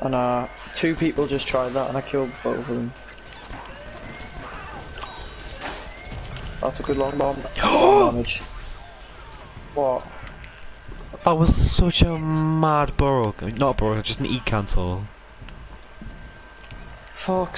And uh, two people just tried that and I killed both of them. That's a good long bomb. Damage. What? That was such a mad burrow. Not a burrow, just an E cancel. Fuck's